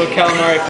Little calamari.